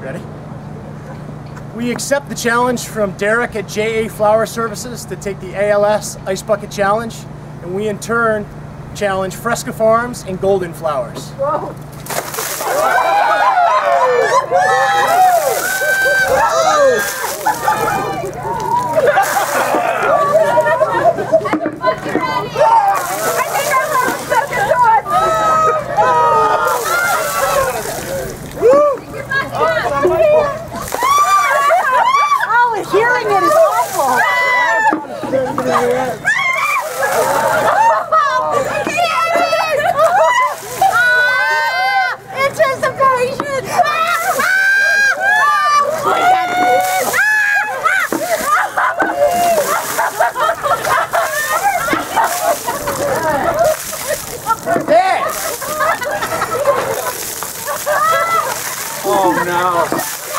Ready? We accept the challenge from Derek at JA Flower Services to take the ALS Ice Bucket Challenge, and we in turn challenge Fresca Farms and Golden Flowers. Whoa. Hearing it is awful. Oh no!